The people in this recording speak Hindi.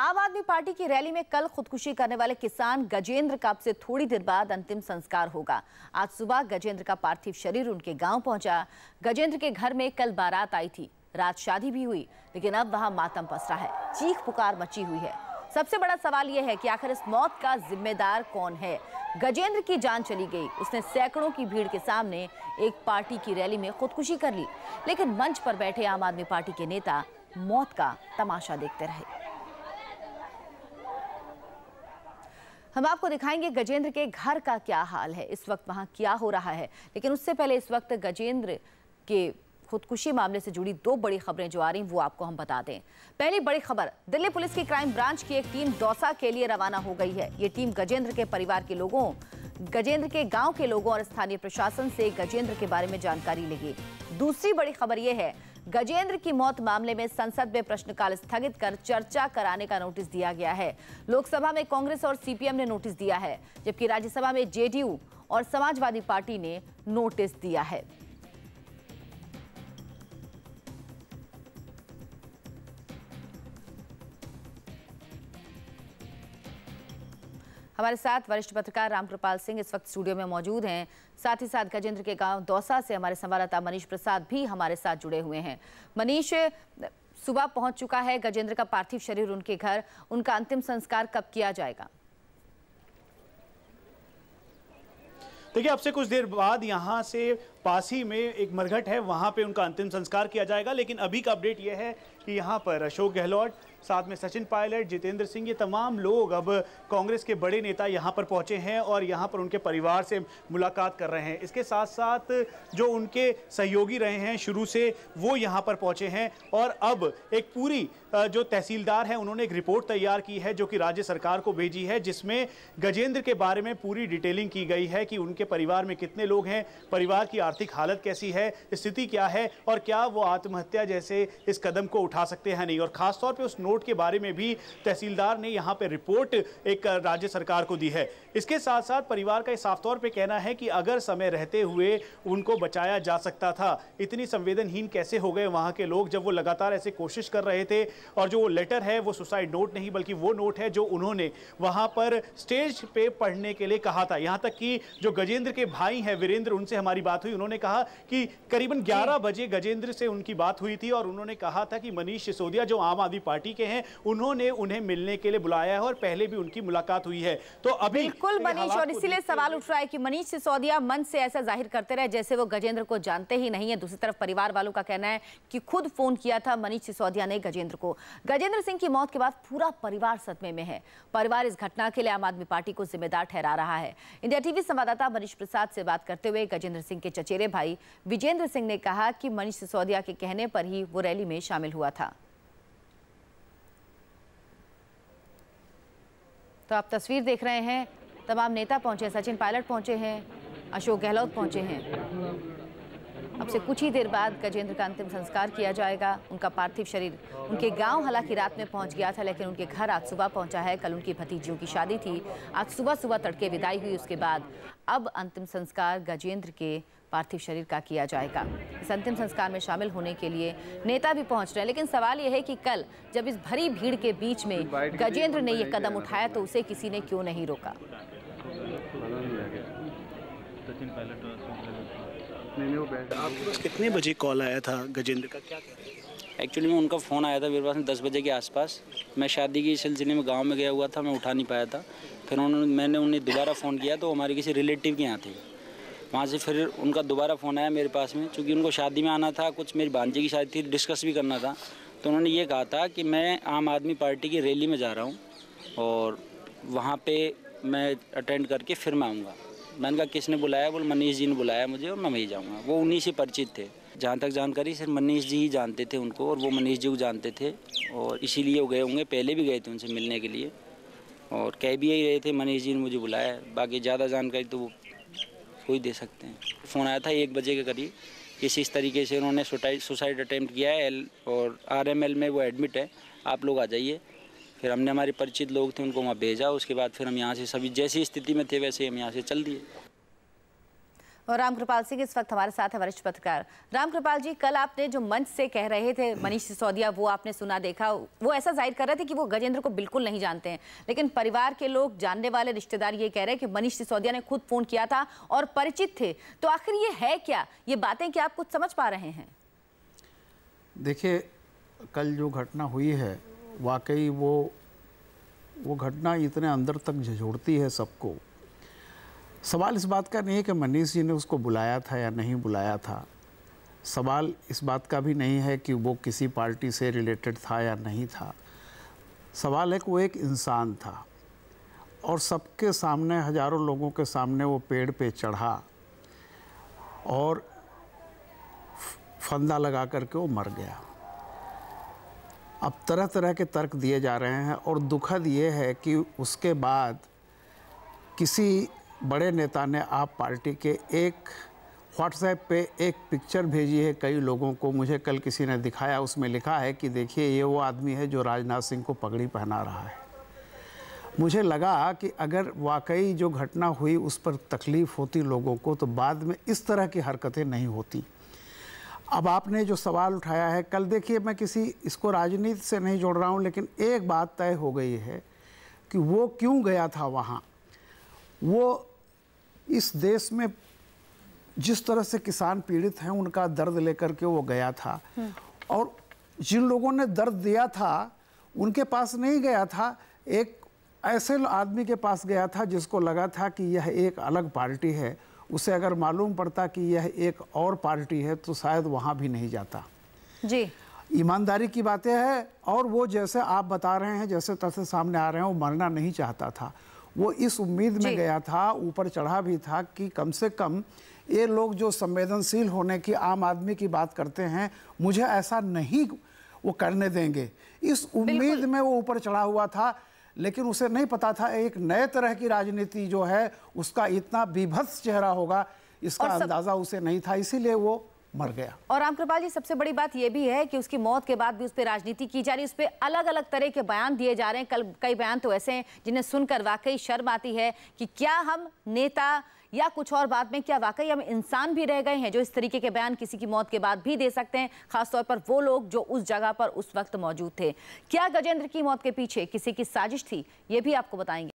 आम आदमी पार्टी की रैली में कल खुदकुशी करने वाले किसान गजेंद्र का से थोड़ी देर बाद अंतिम संस्कार होगा। आज सुबह गजेंद्र का पार्थिव शरीर उनके गाँव पहुँचा। गजेंद्र के घर में कल बारात आई थी। रात शादी भी हुई, लेकिन अब वहाँ मातम पसरा है। चीख पुकार मची हुई है। सबसे बड़ा सवाल यह है कि आखिर इस मौत का जिम्मेदार कौन है? गजेंद्र की जान चली गई। उसने सैकड़ों की भीड़ के सामने एक पार्टी की रैली में खुदकुशी कर ली। लेकिन मंच पर बैठे आम आदमी पार्टी के नेता मौत का तमाशा देखते रहे। हम आपको दिखाएँगे गजेंद्र के घर का क्या हाल है। इस वक्त वहाँ क्या हो रहा है? लेकिन उससे पहले इस वक्त गजेंद्र के खुदकुशी मामले से जुड़ी दो बड़ी खबरें जो आ रही वो आपको हम बता दें। पहली बड़ी खबर, दिल्ली पुलिस की क्राइम ब्रांच की एक टीम दौसा के लिए रवाना हो गई है। ये टीम गजेंद्र के परिवार के लोगों, गजेंद्र के गाँव के लोगों और स्थानीय प्रशासन से गजेंद्र के बारे में जानकारी लेगी। दूसरी बड़ी खबर यह है, गजेंद्र की मौत मामले में संसद में प्रश्नकाल स्थगित कर चर्चा कराने का नोटिस दिया गया है। लोकसभा में कांग्रेस और सीपीएम ने नोटिस दिया है, जबकि राज्यसभा में जेडीयू और समाजवादी पार्टी ने नोटिस दिया है। हमारे साथ वरिष्ठ पत्रकार रामकृपाल सिंह इस वक्त स्टूडियो में मौजूद हैं। साथ ही साथ गजेंद्र के गाँव दौसा से हमारे संवाददाता मनीष प्रसाद भी हमारे साथ जुड़े हुए हैं। मनीष, सुबह पहुँच चुका है, गजेंद्र का पार्थिव शरीर उनके घर। उनका अंतिम संस्कार कब किया जाएगा? देखिए, अब से कुछ देर बाद यहाँ से पास में एक मरघट है, वहाँ पे उनका अंतिम संस्कार किया जाएगा, लेकिन अभी का अपडेट यह है कि यहाँ पर अशोक गहलोत, साथ में सचिन पायलट, जितेंद्र सिंह, ये तमाम लोग अब कांग्रेस के बड़े नेता यहाँ पर पहुँचे हैं और यहाँ पर उनके परिवार से मुलाकात कर रहे हैं। इसके साथ साथ जो उनके सहयोगी रहे हैं शुरू से, वो यहाँ पर पहुँचे हैं और अब एक पूरी जो तहसीलदार हैं, उन्होंने एक रिपोर्ट तैयार की है जो कि राज्य सरकार को भेजी है, जिसमें गजेंद्र के बारे में पूरी डिटेलिंग की गई है कि उनके परिवार में कितने लोग हैं, परिवार की आर्थिक हालत कैसी है, स्थिति क्या है और क्या वो आत्महत्या जैसे इस कदम को उठा सकते हैं नहीं। और खासतौर पर उस नोट के बारे में भी तहसीलदार ने यहाँ पर रिपोर्ट एक राज्य सरकार को दी है। इसके साथ साथ परिवार का साफ़ तौर पर कहना है कि अगर समय रहते हुए उनको बचाया जा सकता था इतनी संवेदनहीन कैसे हो गए वहाँ के लोग जब वो लगातार ऐसे कोशिश कर रहे थे? और जो वो लेटर है वो सुसाइड नोट नहीं बल्कि वो नोट है जो उन्होंने वहाँ पर स्टेज पे पढ़ने के लिए कहा था। यहाँ तक कि जो गजेंद्र के भाई हैं वीरेंद्र उनसे हमारी बात हुई। उन्होंने कहा कि करीबन 11 बजे गजेंद्र से उनकी बात हुई थी और उन्होंने कहा था कि मनीष सिसोदिया जो आम आदमी पार्टी के हैं उन्होंने उन्हें मिलने के लिए बुलाया है और पहले भी उनकी मुलाकात हुई है। तो अभी बिल्कुल मनीष और इसीलिए सवाल उठ रहा है कि मनीष सिसोदिया मन से ऐसा ज़ाहिर करते रहे जैसे वो गजेंद्र को जानते ही नहीं है। दूसरी तरफ़ परिवार वालों का कहना है कि खुद फ़ोन किया था मनीष सिसोदिया ने गजेंद्र को। गजेंद्र सिंह की मौत के बाद पूरा परिवार सदमे में है। परिवार इस घटना के लिए आम आदमी पार्टी को जिम्मेदार ठहरा रहा है। इंडिया टीवी संवाददाता मनीष प्रसाद से बात करते हुए गजेंद्र सिंह के चचेरे भाई विजेंद्र सिंह ने कहा कि मनीष सिसोदिया के कहने पर ही वो रैली में शामिल हुआ था। तो आप तस्वीर देख रहे हैं, तमाम नेता पहुँचे सचिन पायलट पहुँचे हैं, अशोक गहलोत पहुँचे हैं। अब से कुछ ही देर बाद गजेंद्र का अंतिम संस्कार किया जाएगा। उनका पार्थिव शरीर उनके गाँव हालाँकि रात में पहुँच गया था, लेकिन उनके घर आज सुबह पहुँचा है। कल उनकी भतीजियों की शादी थी। आज सुबह सुबह तड़के विदाई हुई, उसके बाद अब अंतिम संस्कार गजेंद्र के पार्थिव शरीर का किया जाएगा। इस अंतिम संस्कार में शामिल होने के लिए नेता भी पहुँच रहे हैं लेकिन सवाल यह है कि कल जब इस भरी भीड़ के बीच में गजेंद्र ने यह कदम उठाया तो उसे किसी ने क्यों नहीं रोका? कितने बजे कॉल आया था गजेंद्र का? क्या एक्चुअली में उनका फ़ोन आया था मेरे पास दस बजे के आसपास। मैं शादी के सिलसिले में गाँव में गया हुआ था मैं उठा नहीं पाया था। फिर उन्होंने मैंने उन्हें दोबारा फ़ोन किया तो हमारे किसी रिलेटिव के यहाँ थे। वहाँ से फिर उनका दोबारा फ़ोन आया मेरे पास में, चूँकि उनको शादी में आना था, कुछ मेरी भांजे की शादी थी डिस्कस भी करना था। तो उन्होंने ये कहा था कि मैं आम आदमी पार्टी की रैली में जा रहा हूँ और वहाँ पे मैं अटेंड करके फिर मैं आऊँगा। मैंने कहा, किसने बुलाया? बोल, मनीष जी ने बुलाया मुझे और मैं वहीं जाऊँगा। वो उन्हीं से परिचित थे। जहाँ तक जानकारी, सिर्फ़ मनीष जी ही जानते थे उनको और वो मनीष जी को जानते थे और इसीलिए वो गए होंगे, पहले भी गए थे उनसे मिलने के लिए। और कह भी यही रहे थे, मनीष जी ने मुझे बुलाया बाकी ज़्यादा जानकारी तो वो कोई दे सकते हैं। फ़ोन आया था एक बजे के करीब। किसी इस तरीके से उन्होंने सुसाइड अटैम्प्ट किया है। एल और आरएमएल में वो एडमिट है। आप लोग आ जाइए। फिर हमने हमारे परिचित लोग थे, उनको वहाँ भेजा। उसके बाद फिर हम यहाँ से सभी, जैसी स्थिति में थे, वैसे हम यहाँ से चल दिए। और रामकृपाल सिंह इस वक्त हमारे साथ है, वरिष्ठ पत्रकार। रामकृपाल जी, कल आपने जो मंच से कह रहे थे मनीष सिसोदिया, वो आपने सुना, देखा। वो ऐसा ज़ाहिर कर रहे थे कि वो गजेंद्र को बिल्कुल नहीं जानते हैं। लेकिन परिवार के लोग, जानने वाले रिश्तेदार ये कह रहे हैं कि मनीष सिसोदिया ने खुद फ़ोन किया था और परिचित थे। तो आखिर ये है क्या? ये बातें क्या आप कुछ समझ पा रहे हैं? देखिए, कल जो घटना हुई है, वाकई वो वो घटना इतने अंदर तक झोड़ती है सबको। सवाल इस बात का नहीं है कि मनीष जी ने उसको बुलाया था या नहीं बुलाया था। सवाल इस बात का भी नहीं है कि वो किसी पार्टी से रिलेटेड था या नहीं था। सवाल है कि वो एक इंसान था और सबके सामने, हज़ारों लोगों के सामने वो पेड़ पे चढ़ा और फंदा लगा करके वो मर गया। अब तरह तरह के तर्क दिए जा रहे हैं और दुखद ये है कि उसके बाद किसी बड़े नेता ने आप पार्टी के एक व्हाट्सएप पे एक पिक्चर भेजी है, कई लोगों को मुझे कल किसी ने दिखाया, उसमें लिखा है कि देखिए, ये वो आदमी है जो राजनाथ सिंह को पगड़ी पहना रहा है। मुझे लगा कि अगर वाकई जो घटना हुई उस पर तकलीफ़ होती लोगों को तो बाद में इस तरह की हरकतें नहीं होती। अब आपने जो सवाल उठाया है, कल देखिए, मैं किसी, इसको राजनीति से नहीं जोड़ रहा हूँ, लेकिन एक बात तय हो गई है कि वो क्यों गया था वहाँ? वो इस देश में जिस तरह से किसान पीड़ित हैं उनका दर्द लेकर के वो गया था। और जिन लोगों ने दर्द दिया था उनके पास नहीं गया था। एक ऐसे आदमी के पास गया था जिसको लगा था कि यह एक अलग पार्टी है। उसे अगर मालूम पड़ता कि यह एक और पार्टी है तो शायद वहाँ भी नहीं जाता। जी। ईमानदारी की बातें हैं और वो जैसे आप बता रहे हैं जैसे तथ्य सामने आ रहे हैं वो मरना नहीं चाहता था। वो इस उम्मीद में गया था ऊपर चढ़ा भी था कि कम से कम ये लोग जो संवेदनशील होने की आम आदमी की बात करते हैं मुझे ऐसा नहीं वो करने देंगे। इस उम्मीद में वो ऊपर चढ़ा हुआ था लेकिन उसे नहीं पता था एक नए तरह की राजनीति जो है उसका इतना बीभत्स चेहरा होगा इसका अंदाज़ा उसे नहीं था इसीलिए वो मर गया। और रामकृपाल जी, सबसे बड़ी बात यह भी है कि उसकी मौत के बाद भी उस पर राजनीति की जा रही है। उस पर अलग अलग तरह के बयान दिए जा रहे हैं। कल कई बयान तो ऐसे हैं जिन्हें सुनकर वाकई शर्म आती है कि क्या हम नेता या कुछ और बात में, क्या वाकई हम इंसान भी रह गए हैं जो इस तरीके के बयान किसी की मौत के बाद भी दे सकते हैं, खासतौर पर वो लोग जो उस जगह पर उस वक्त मौजूद थे। क्या गजेंद्र की मौत के पीछे किसी की साजिश थी, ये भी आपको बताएँगे।